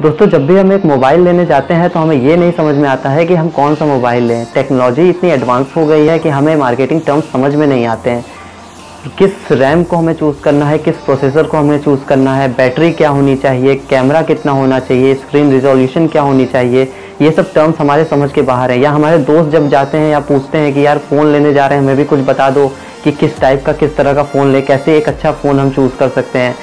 दोस्तों, जब भी हम एक मोबाइल लेने जाते हैं तो हमें ये नहीं समझ में आता है कि हम कौन सा मोबाइल लें। टेक्नोलॉजी इतनी एडवांस हो गई है कि हमें मार्केटिंग टर्म्स समझ में नहीं आते हैं। किस रैम को हमें चूज़ करना है, किस प्रोसेसर को हमें चूज़ करना है बैटरी क्या होनी चाहिए कैमरा कितना होना चाहिए स्क्रीन रिजोल्यूशन क्या होनी चाहिए, ये सब टर्म्स हमारे समझ के बाहर है। या हमारे दोस्त जब जाते हैं या पूछते हैं कि यार फ़ोन लेने जा रहे हैं, हमें भी कुछ बता दो कि किस टाइप का, किस तरह का फ़ोन ले, कैसे एक अच्छा फ़ोन हम चूज़ कर सकते हैं।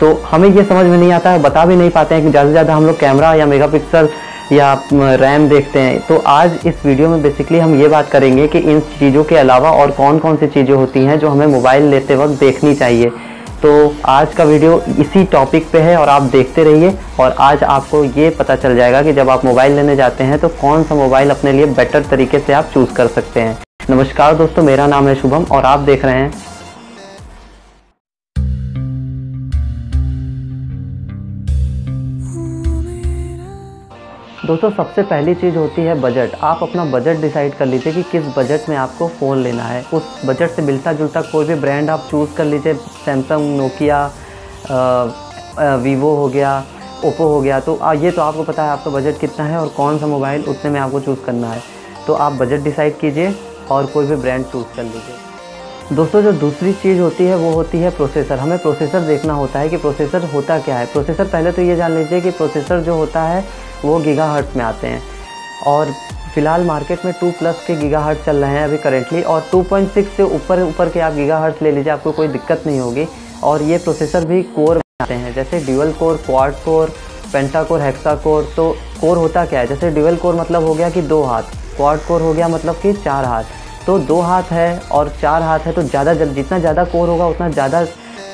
तो हमें ये समझ में नहीं आता है बता भी नहीं पाते हैं कि ज़्यादा से ज़्यादा हम लोग कैमरा या मेगापिक्सल या रैम देखते हैं। तो आज इस वीडियो में बेसिकली हम ये बात करेंगे कि इन चीज़ों के अलावा और कौन कौन सी चीज़ें होती हैं जो हमें मोबाइल लेते वक्त देखनी चाहिए। तो आज का वीडियो इसी टॉपिक पे है और आप देखते रहिए और आज आपको ये पता चल जाएगा कि जब आप मोबाइल लेने जाते हैं तो कौन सा मोबाइल अपने लिए बेटर तरीके से आप चूज़ कर सकते हैं। नमस्कार दोस्तों, मेरा नाम है शुभम और आप देख रहे हैं दोस्तों सबसे पहली चीज़ होती है बजट आप अपना बजट डिसाइड कर लीजिए कि किस बजट में आपको फ़ोन लेना है। उस बजट से मिलता जुलता कोई भी ब्रांड आप चूज़ कर लीजिए। सैमसंग नोकिया वीवो हो गया ओप्पो हो गया। तो आ, ये तो आपको पता है आपका बजट कितना है और कौन सा मोबाइल उतने में आपको चूज़ करना है। तो आप बजट डिसाइड कीजिए और कोई भी ब्रांड चूज़ कर लीजिए। दोस्तों जो दूसरी चीज़ होती है वो होती है प्रोसेसर हमें प्रोसेसर देखना होता है कि प्रोसेसर होता क्या है। प्रोसेसर पहले तो ये जान लीजिए कि प्रोसेसर जो होता है वो गीगा हर्ट्स में आते हैं। और फ़िलहाल मार्केट में टू प्लस के गीगा हर्ट चल रहे हैं अभी करेंटली और 2.6 से ऊपर ऊपर के आप गीगा हर्ट्स ले लीजिए, आपको कोई दिक्कत नहीं होगी। और ये प्रोसेसर भी कोर में आते हैं, जैसे dual core quad core penta core hexa core तो कोर होता क्या है? जैसे ड्यूअल कोर मतलब हो गया कि दो हाथ क्वाड कोर हो गया मतलब कि चार हाथ। तो दो हाथ है और चार हाथ है तो ज़्यादा जितना ज़्यादा कोर होगा, उतना ज़्यादा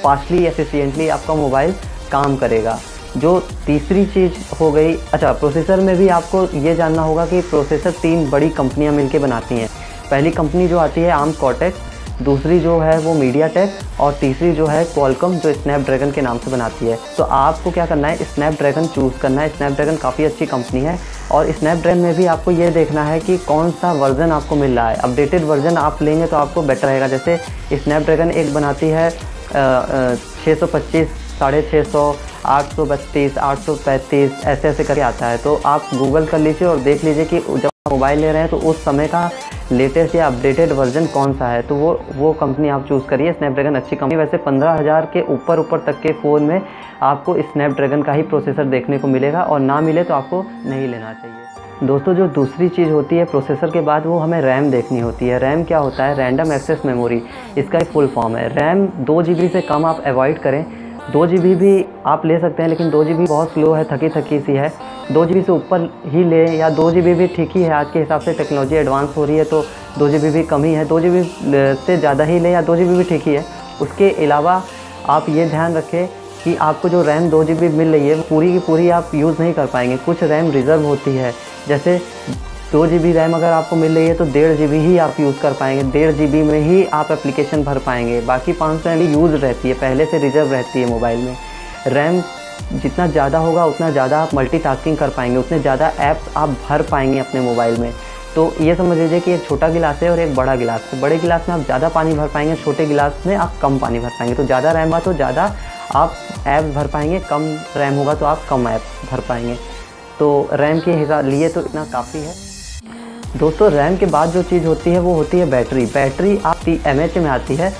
फास्टली एफिशिएंटली आपका मोबाइल काम करेगा। जो तीसरी चीज़ हो गई अच्छा प्रोसेसर में भी आपको ये जानना होगा कि प्रोसेसर तीन बड़ी कंपनियाँ मिलके बनाती हैं। पहली कंपनी जो आती है आम कॉटेक दूसरी जो है वो मीडिया टेक और तीसरी जो है कॉलकम जो स्नैपड्रैगन के नाम से बनाती है। तो आपको क्या करना है स्नैपड्रैगन चूज़ करना है। स्नैपड्रैगन काफ़ी अच्छी कंपनी है, और स्नैपड्रैगन में भी आपको ये देखना है कि कौन सा वर्जन आपको मिल रहा है। अपडेटेड वर्जन आप लेंगे तो आपको बेटर रहेगा। जैसे स्नैपड्रैगन एक बनाती है छः सौ पच्चीस साढ़े छः सौ, आठ सौ बत्तीस, आठ सौ पैंतीस ऐसे ऐसे करके आता है। तो आप गूगल कर लीजिए और देख लीजिए कि जब मोबाइल ले रहे हैं तो उस समय का लेटेस्ट या अपडेटेड वर्जन कौन सा है? तो वो वो कंपनी आप चूज़ करिए स्नैपड्रैगन अच्छी कंपनी। वैसे पंद्रह हज़ार के ऊपर ऊपर तक के फ़ोन में आपको स्नैपड्रैगन का ही प्रोसेसर देखने को मिलेगा और ना मिले तो आपको नहीं लेना चाहिए। दोस्तों, जो दूसरी चीज़ होती है प्रोसेसर के बाद, वो हमें रैम देखनी होती है। रैम क्या होता है? रैंडम एक्सेस मेमोरी इसका एक फुल फॉर्म है। रैम दो जी से कम आप अवॉइड करें दो जी भी आप ले सकते हैं, लेकिन दो जी बहुत स्लो है, थकी थकी सी है। दो जी से ऊपर ही ले, या दो जी भी ठीक ही है, आज के हिसाब से टेक्नोलॉजी एडवांस हो रही है तो दो जी भी कम ही है। दो जी से ज़्यादा ही ले, या दो जी भी ठीक ही है। उसके अलावा आप ये ध्यान रखें कि आपको जो रैम दो जी मिल रही है, पूरी की पूरी आप यूज़ नहीं कर पाएँगे। कुछ रैम रिज़र्व होती है, जैसे दो जी बी रैम अगर आपको मिल रही है तो डेढ़ जी बी ही आप यूज़ कर पाएँगे। डेढ़ जी बी में ही आप एप्लीकेशन भर पाएँगे। बाकी पाँच सौ एम यूज़ रहती है। पहले से रिज़र्व रहती है मोबाइल में। रैम जितना ज़्यादा होगा, उतना ज़्यादा आप मल्टीटास्किंग कर पाएँगे। उतने ज़्यादा ऐप्स आप भर पाएँगे अपने मोबाइल में। तो ये समझ लीजिए कि एक छोटा गिलास है और एक बड़ा गिलास। है बड़े गिलास में आप ज़्यादा पानी भर पाएँगे, छोटे गिलास में आप कम पानी भर पाएँगे। तो ज़्यादा रैम हुआ तो ज़्यादा आप ऐप भर पाएँगे, कम रैम होगा तो आप कम ऐप भर पाएँगे। तो रैम के हिसाब लिए तो इतना काफ़ी है। दोस्तों, रैम के बाद जो चीज़ होती है, वो होती है बैटरी। बैटरी आप एम में आती है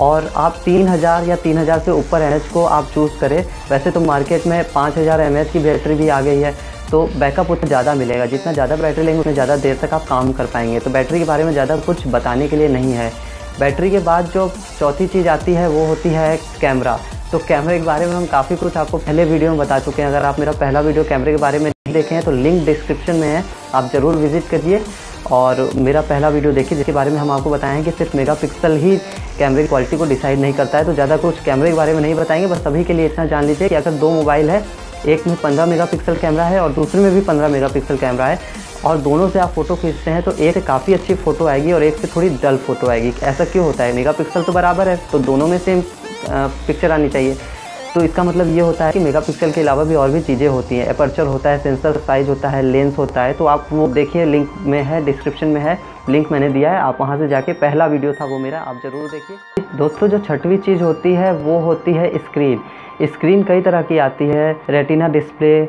और आप 3000 या 3000 से ऊपर एम को आप चूज़ करें। वैसे तो मार्केट में 5000 एमएच की बैटरी भी आ गई है तो बैकअप उतना ज़्यादा मिलेगा। जितना ज़्यादा बैटरी लेंगे, उतना ज़्यादा देर तक आप काम कर पाएँगे। तो बैटरी के बारे में ज़्यादा कुछ बताने के लिए नहीं है। बैटरी के बाद जो चौथी चीज़ आती है, वो होती है कैमरा। तो कैमरे के बारे में हम काफ़ी कुछ आपको पहले वीडियो में बता चुके हैं। अगर आप मेरा पहला वीडियो कैमरे के बारे में देखे हैं तो लिंक डिस्क्रिप्शन में है, आप ज़रूर विज़िट करिए। और मेरा पहला वीडियो देखिए, जिसके बारे में हम आपको बताएँ कि सिर्फ़ मेगापिक्सल ही कैमरे की क्वालिटी को डिसाइड नहीं करता है तो ज़्यादा कुछ कैमरे के बारे में नहीं बताएँगे, बस सभी के लिए इतना जान लीजिए कि अगर दो मोबाइल है, एक में 15 मेगापिक्सल कैमरा है और दूसरे में भी 15 मेगापिक्सल कैमरा है, और दोनों से आप फ़ोटो खींचते हैं तो एक काफ़ी अच्छी फ़ोटो आएगी और एक से थोड़ी डल फ़ोटो आएगी। ऐसा क्यों होता है? मेगापिक्सल तो बराबर है तो दोनों में सेम पिक्चर आनी चाहिए। तो इसका मतलब ये होता है कि मेगापिक्सल के अलावा भी और भी चीज़ें होती हैं। अपर्चर होता है सेंसर साइज़ होता है लेंस होता है। तो आप वो देखिए लिंक में है डिस्क्रिप्शन में है। लिंक मैंने दिया है, आप वहाँ से जाके पहला वीडियो था वो मेरा, आप ज़रूर देखिए। दोस्तों, जो छठवीं चीज़ होती है, वो होती है स्क्रीन स्क्रीन कई तरह की आती है retina display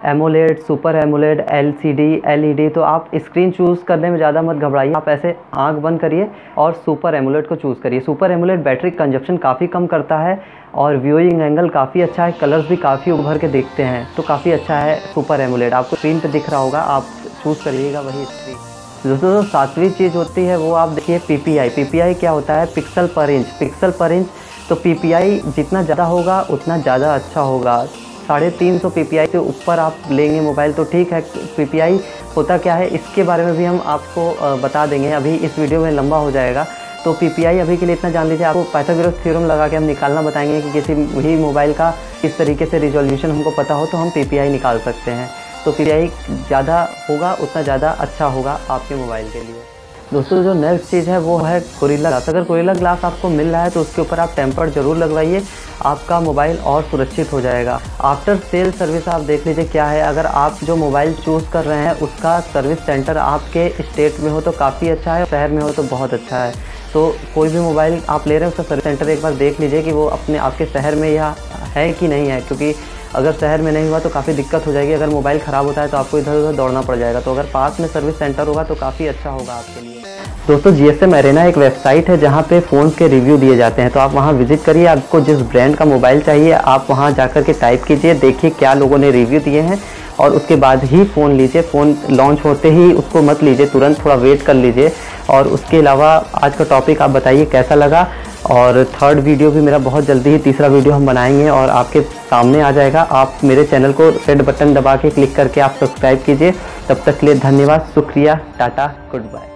AMOLED, super AMOLED L C D L E D तो आप स्क्रीन चूज़ करने में ज़्यादा मत घबराइए। आप ऐसे आँख बंद करिए और सुपर एमोलेड को चूज़ करिए। सुपर एमोलेड बैटरी कंजप्शन काफ़ी कम करता है और व्यूइंग एंगल काफ़ी अच्छा है, कलर्स भी काफ़ी उभर के देखते हैं तो काफ़ी अच्छा है सुपर एमोलेड। आपको स्क्रीन पर दिख रहा होगा, आप चूज़ करिएगा वही स्क्रीन दोस्तों, जो सातवीं चीज़ होती है, वो आप देखिए P P I P P I क्या होता है? Pixel per inch. Pixel per inch तो पी पी आई जितना ज़्यादा होगा, उतना ज़्यादा अच्छा होगा। साढ़े तीन सौ पी से ऊपर आप लेंगे मोबाइल तो ठीक है PPI होता क्या है, इसके बारे में भी हम आपको बता देंगे। अभी इस वीडियो में लंबा हो जाएगा। तो PPI अभी के लिए इतना जान लीजिए, आपको पैथागोरस थ्योरम लगा के हम निकालना बताएँगे कि किसी भी मोबाइल का किस तरीके से रिजोल्यूशन हमको पता हो तो हम PPI निकाल सकते हैं। तो PPI ज़्यादा होगा, उतना ज़्यादा अच्छा होगा आपके मोबाइल के लिए। दोस्तों, जो नेक्स्ट चीज़ है, वो है कोरिला ग्लास अगर कोरिला ग्लास आपको मिल रहा है तो उसके ऊपर आप टेम्पर ज़रूर लगवाइए। आपका मोबाइल और सुरक्षित हो जाएगा। आफ्टर सेल सर्विस आप देख लीजिए क्या है। अगर आप जो मोबाइल चूज़ कर रहे हैं, उसका सर्विस सेंटर आपके स्टेट में हो तो काफ़ी अच्छा है। शहर में हो तो बहुत अच्छा है। तो कोई भी मोबाइल आप ले रहे हैं, उसका सर्विस सेंटर एक बार देख लीजिए कि वो अपने आपके शहर में या है कि नहीं है, क्योंकि अगर शहर में नहीं हुआ तो काफ़ी दिक्कत हो जाएगी। अगर मोबाइल ख़राब होता है तो आपको इधर उधर दौड़ना पड़ जाएगा। तो अगर पास में सर्विस सेंटर होगा तो काफ़ी अच्छा होगा आपके लिए। दोस्तों जी एस एक वेबसाइट है जहाँ पे फ़ोन के रिव्यू दिए जाते हैं। तो आप वहाँ विज़िट करिए। आपको जिस ब्रांड का मोबाइल चाहिए, आप वहाँ जाकर के टाइप कीजिए, देखिए क्या लोगों ने रिव्यू दिए हैं और उसके बाद ही फ़ोन लीजिए। फ़ोन लॉन्च होते ही उसको मत लीजिए, तुरंत थोड़ा वेट कर लीजिए। और उसके अलावा आज का टॉपिक आप बताइए, कैसा लगा? और थर्ड वीडियो भी मेरा बहुत जल्दी ही तीसरा वीडियो हम बनाएँगे और आपके सामने आ जाएगा। आप मेरे चैनल को रेड बटन दबा के क्लिक करके आप सब्सक्राइब कीजिए। तब तक के लिए धन्यवाद। शुक्रिया। टाटा। Good bye